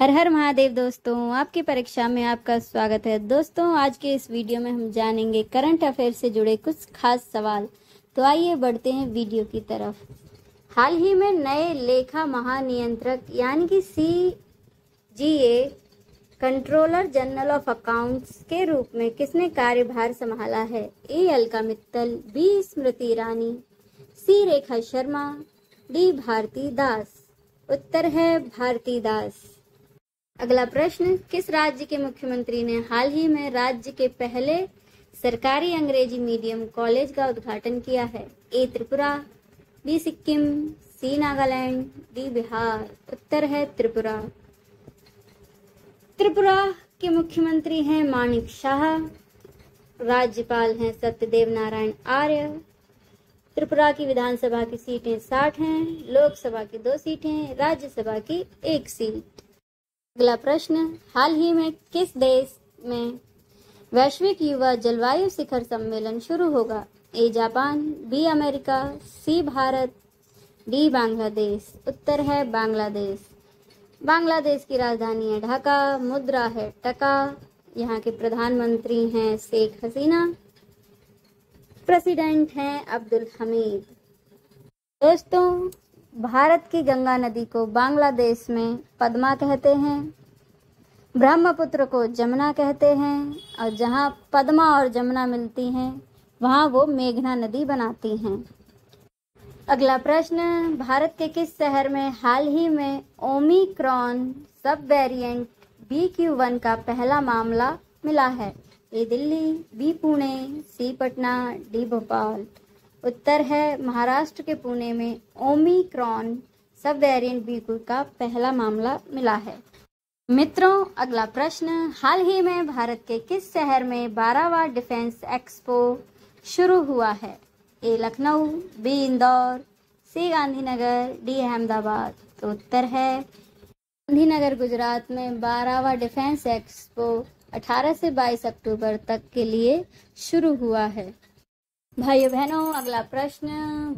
हर हर महादेव दोस्तों, आपकी परीक्षा में आपका स्वागत है। दोस्तों, आज के इस वीडियो में हम जानेंगे करंट अफेयर से जुड़े कुछ खास सवाल। तो आइए बढ़ते हैं वीडियो की तरफ़। हाल ही में नए लेखा महानियंत्रक, यानी कि C G A, controller general of accounts के रूप में किसने कार्यभार संभाला है? A. Alka Mittal, B. Smriti Irani, C. Rekha Sharma, D. Bharti Das. उत्तर है भारती दास। अगला प्रश्न, किस राज्य के मुख्यमंत्री ने हाल ही में राज्य के पहले सरकारी अंग्रेज़ी मीडियम कॉलेज का उद्घाटन किया है? A, Tripura, B, Sikkim, C, Nagaland, D, Bihar. उत्तर है त्रिपुरा। त्रिपुरा के मुख्यमंत्री हैं माणिक शाह, राज्यपाल हैं सत्यदेव नारायण आर्य, त्रिपुरा की विधानसभा की सीटें साठ हैं, लोकसभा की दो सीटें, राज्यसभा की एक सीट। अगला प्रश्न, हाल ही में किस देश में वैश्विक युवा जलवायु शिखर सम्मेलन शुरू होगा? A, Japan, B, America, C, Bharat, D, Bangladesh. उत्तर है बांग्लादेश। बांग्लादेश की राजधानी है ढाका, मुद्रा है टका। यहाँ के प्रधानमंत्री हैं शेख हसीना। प्रेसिडेंट हैं अब्दुल हमीद। दोस्तों भारत की गंगा नदी को बांग्लादेश में पद्मा कहते हैं, ब्रह्मपुत्र को जमुना कहते हैं, और जहाँ पद्मा और जमुना मिलती हैं, वहाँ वो मेघना नदी बनाती हैं। अगला प्रश्न, भारत के किस शहर में हाल ही में ओमिक्रॉन सब वेरिएंट बी क्यू वन का पहला मामला मिला है? A Delhi, B Pune, C Patna, D Bhopal. उत्तर है, महाराष्ट्र के पुणे में ओमिक्रॉन सब वेरिएंट बीकू का पहला मामला मिला है। मित्रों, अगला प्रश्न, हाल ही में भारत के किस शहर में बारहवा डिफेंस एक्सपो शुरू हुआ है? A, Lucknow, B, Indore, C, Gandhinagar, D, Ahmedabad. तो उत्तर है, गांधीनगर, गुजरात में बारहवा डिफेंस एक्सपो 18 से 22 अक्टूबर तक के लिए शुरू हुआ है। भाइयों बहनों अगला प्रश्न।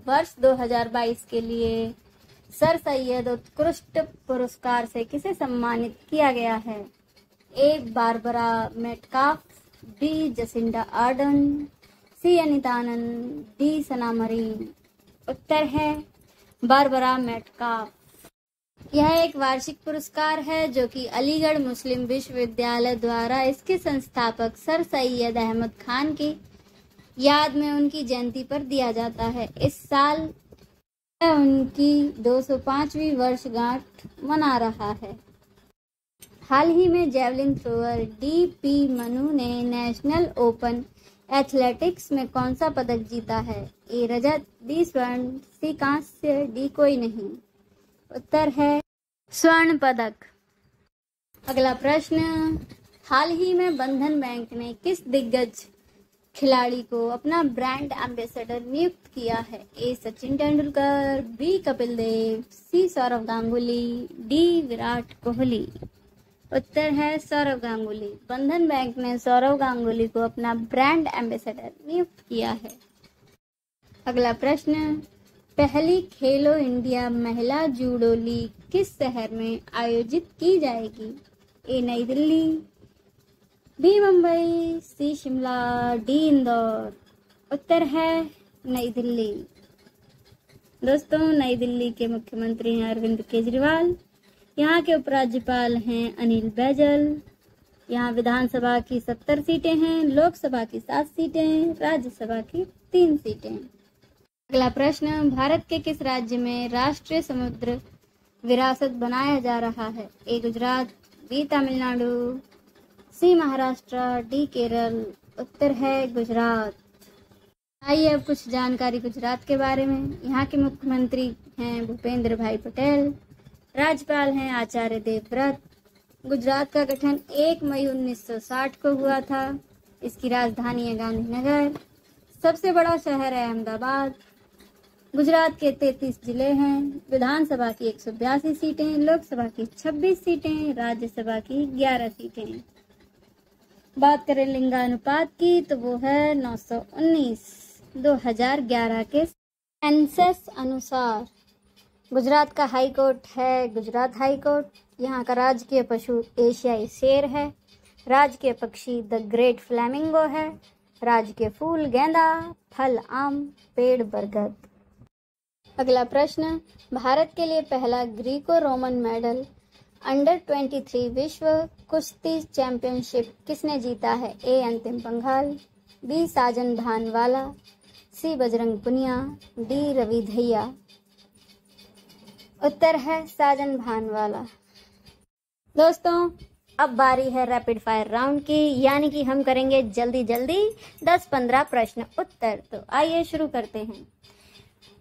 वर्ष 2022 के लिए सर सैयद उत्कृष्ट पुरस्कार से किसे सम्मानित किया गया है? A. Barbara Metcalf, B. Jacinda Ardern, C. Anita Anand, D. Sanna Marin उत्तर है बारबरा मेटकाफ। यह एक वार्षिक पुरस्कार है जो कि अलीगढ़ मुस्लिम विश्वविद्यालय द्वारा इसके संस्थापक सर सैयद अहमद खान की याद में उनकी जयंती पर दिया जाता है। इस साल उनकी 205वीं वर्षगांठ मना रहा है। हाल ही में javelin thrower D P Manu ने नेशनल ओपन एथलेटिक्स में कौन सा पदक जीता है? ए रजत, बी स्वर्ण, सी कांस्य, डी कोई नहीं। उत्तर है स्वर्ण पदक। अगला प्रश्न, हाल ही में बंधन बैंक ने किस दिग्गज खिलाड़ी को अपना ब्रांड एम्बेसडर नियुक्त किया है। A. Sachin Tendulkar, B. Kapil Dev, C. Sourav Ganguly, D. Virat Kohli. उत्तर है सौरव गांगुली। बंधन बैंक ने सौरव गांगुली को अपना ब्रांड एम्बेसडर नियुक्त किया है। अगला प्रश्न, पहली खेलो इंडिया महिला जूडो लीग किस शहर में आयोजित की जाएगी? ए. नई Delhi B Mumbai, C Shimla, D Indore, उत्तर है नई दिल्ली। दोस्तों, नई दिल्ली के मुख्यमंत्री हैं अरविंद केजरीवाल, यहाँ के उपराज्यपाल हैं अनिल बैजल, यहाँ विधानसभा की सत्तर सीटें हैं, लोकसभा की सात सीटें हैं, राज्यसभा की तीन सीटें हैं। अगला प्रश्न, भारत के किस राज्य में राष्ट्रीय समुद्र विरासत बनाया जा रहा है? A, Gujarat, B, Tamil Nadu. C Maharashtra, D Kerala, उत्तर है गुजरात। आइए अब कुछ जानकारी गुजरात के बारे में। यहाँ के मुख्यमंत्री हैं भूपेंद्र भाई पटेल, राज्यपाल हैं आचार्य देवव्रत। गुजरात का गठन 1 मई 1960 को हुआ था। इसकी राजधानी है गांधीनगर। सबसे बड़ा शहर है अहमदाबाद। गुजरात के 33 ज़िले हैं। विधानसभा की एक सौ बयासी सीटें, लोकसभा की 26 सीटें, राज्यसभा की 11 सीटें। बात करें लिंगानुपात की तो वो है 919 2011 के सेंसस अनुसार। गुजरात का हाई कोर्ट है गुजरात हाई कोर्ट। यहाँ का राजकीय पशु एशियाई शेर है। राजकीय पक्षी द ग्रेट फ्लैमिंगो है। राजकीय फूल, गेंदा, फल, आम, पेड़, बरगद। अगला प्रश्न, भारत के लिए पहला ग्रीको रोमन मेडल अंडर 23 विश्व कुश्ती चैंपियनशिप किसने जीता है? A Antim Panghal B Sajan Bhanwala C Bajrang Punia D Ravi Dahiya. उत्तर है साजन भानवाला। दोस्तों, अब बारी है रैपिड फायर राउंड की, यानी कि हम करेंगे जल्दी जल्दी 10-15 प्रश्न उत्तर। तो आइए शुरू करते हैं।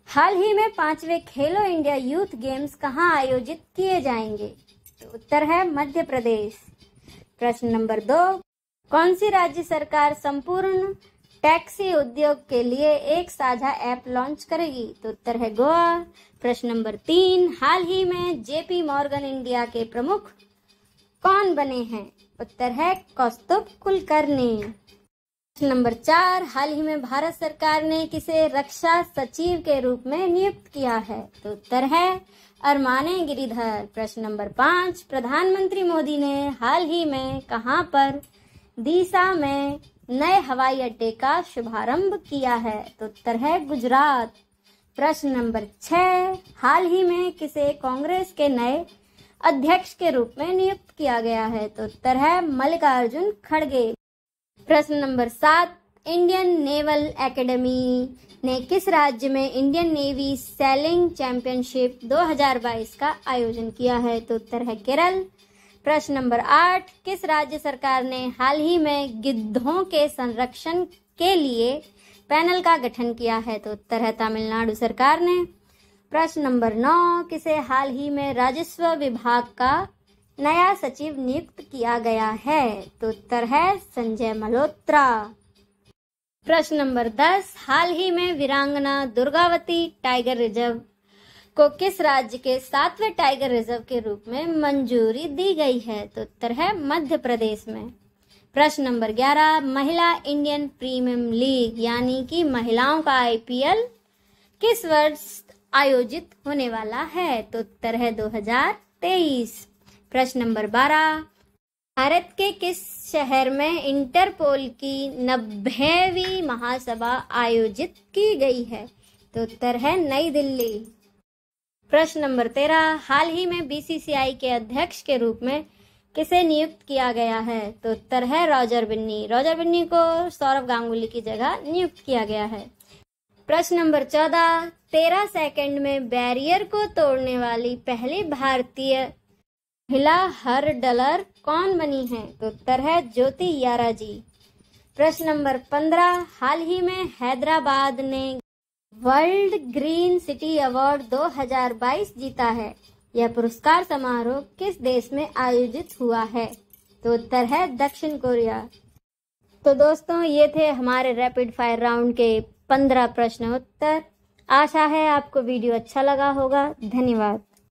हाल ही में पांचवे खेलो इंडिया यूथ गेम्स कहाँ आयोजित किए जाएँगे? तो उत्तर है मध्य प्रदेश। प्रश्न नंबर दो, कौन सी राज्य सरकार संपूर्ण टैक्सी उद्योग के लिए एक साझा ऐप लॉन्च करेगी? तो उत्तर है गोवा। प्रश्न नंबर तीन, हाल ही में जेपी मॉर्गन इंडिया के प्रमुख कौन बने हैं? उत्तर है कौस्तुभ कुलकर्णी। प्रश्न नंबर चार, हाल ही में भारत सरकार ने किसे रक्षा सचिव के रूप में नियुक्त किया है? तो उत्तर है अरमाने गिरिधर, प्रश्न नंबर पाँच। प्रधानमंत्री मोदी ने हाल ही में कहाँ पर दीसा में नए हवाई अड्डे का शुभारंभ किया है? तो उत्तर है गुजरात। प्रश्न नंबर छह। हाल ही में किसे कांग्रेस के नए अध्यक्ष के रूप में नियुक्त किया गया है? तो उत्तर है मल्लिकार्जुन खड़गे। प्रश्न नंबर सात। इंडियन नेवल एकेडमी ने किस राज्य में इंडियन नेवी सेलिंग चैंपियनशिप 2022 का आयोजन किया है? तो उत्तर है केरल। प्रश्न नंबर आठ, किस राज्य सरकार ने हाल ही में गिद्धों के संरक्षण के लिए पैनल का गठन किया है? तो उत्तर है तमिलनाडु सरकार ने। प्रश्न नंबर नौ, किसे हाल ही में राजस्व विभाग का नया सचिव नियुक्त किया गया है? तो उत्तर है संजय मल्होत्रा। प्रश्न नंबर दस, हाल ही में वीरांगना दुर्गावती टाइगर रिज़र्व को किस राज्य के सातवें टाइगर रिज़र्व के रूप में मंजूरी दी गई है? तो उत्तर है मध्य प्रदेश में। प्रश्न नंबर ग्यारह, महिला इंडियन प्रीमियम लीग यानी कि महिलाओं का आईपीएल किस वर्ष आयोजित होने वाला है? तो उत्तर है 2023 प्रश्न नंबर बारह भारत के किस शहर में इंटरपोल की नब्बेवीं महासभा आयोजित की गई है? तो उत्तर है नई दिल्ली। प्रश्न नंबर तेरह, हाल ही में बीसीसीआई के अध्यक्ष के रूप में किसे नियुक्त किया गया है? तो उत्तर है रॉजर बिन्नी। रॉजर बिन्नी को सौरभ गांगुली की जगह नियुक्त किया गया है। प्रश्न नंबर चौदह, तेरह सेकंड में बैरियर को तोड़ने वाली पहली भारतीय महिला हर डलर, कौन बनी है? तो उत्तर है ज्योति यारा जी। प्रश्न नंबर पंद्रह, हाल ही में हैदराबाद ने वर्ल्ड ग्रीन सिटी अवार्ड 2022 जीता है। यह पुरस्कार समारोह किस देश में आयोजित हुआ है? तो उत्तर है दक्षिण कोरिया। तो दोस्तों, ये थे हमारे रैपिड फायर राउंड के पंद्रह प्रश्न उत्तर। आशा है आपको वीडियो अच्छा लगा होगा। धन्यवाद।